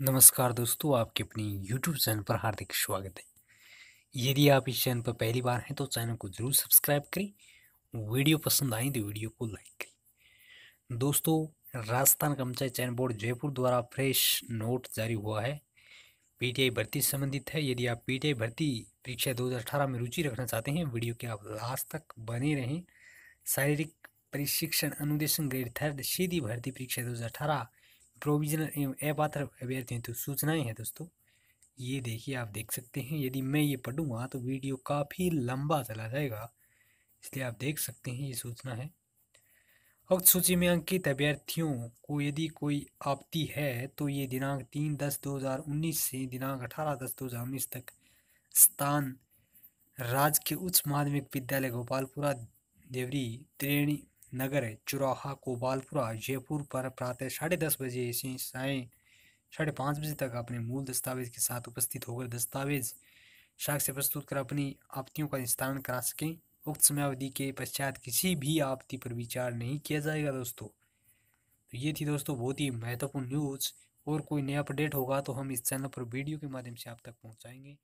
नमस्कार दोस्तों, आपके अपनी YouTube चैनल पर हार्दिक स्वागत है। यदि आप इस चैनल पर पहली बार हैं तो चैनल को ज़रूर सब्सक्राइब करें, वीडियो पसंद आई तो वीडियो को लाइक करें। दोस्तों, राजस्थान कर्मचारी चयन बोर्ड जयपुर द्वारा फ्रेश नोट जारी हुआ है। पीटीआई भर्ती संबंधित है। यदि आप पीटीआई भर्ती परीक्षा दो हज़ार अठारह में रुचि रखना चाहते हैं, वीडियो के आप लास्ट तक बने रहें। शारीरिक प्रशिक्षण अनुदेशन ग्रेड थर्ड सीधी भर्ती परीक्षा दो हज़ार अठारह प्रोविजनल अपात्र अभ्यर्थियों तो सूचनाएँ हैं दोस्तों। ये देखिए, आप देख सकते हैं, यदि मैं ये पढ़ूँगा तो वीडियो काफ़ी लंबा चला जाएगा। इसलिए आप देख सकते हैं, ये सूचना है। उक्त सूची में अंकित अभ्यर्थियों को यदि कोई आपत्ति है तो ये दिनांक तीन दस दो हज़ार उन्नीस से दिनांक अठारह दस दो हज़ार उन्नीस तक स्थान, राज्य के उच्च माध्यमिक विद्यालय गोपालपुरा, देवरी त्रेणी नगर चुराहा कोबालपुरा जयपुर पर प्रातः साढ़े दस बजे से साय साढ़े पाँच बजे तक अपने मूल दस्तावेज़ के साथ उपस्थित होकर दस्तावेज़ साक्ष्य प्रस्तुत कर अपनी आपत्तियों का निस्तारण करा सकें। उक्त समयावधि के पश्चात किसी भी आपत्ति पर विचार नहीं किया जाएगा दोस्तों। तो ये थी दोस्तों बहुत ही महत्वपूर्ण न्यूज़ और कोई नया अपडेट होगा तो हम इस चैनल पर वीडियो के माध्यम से आप तक पहुँचाएँगे।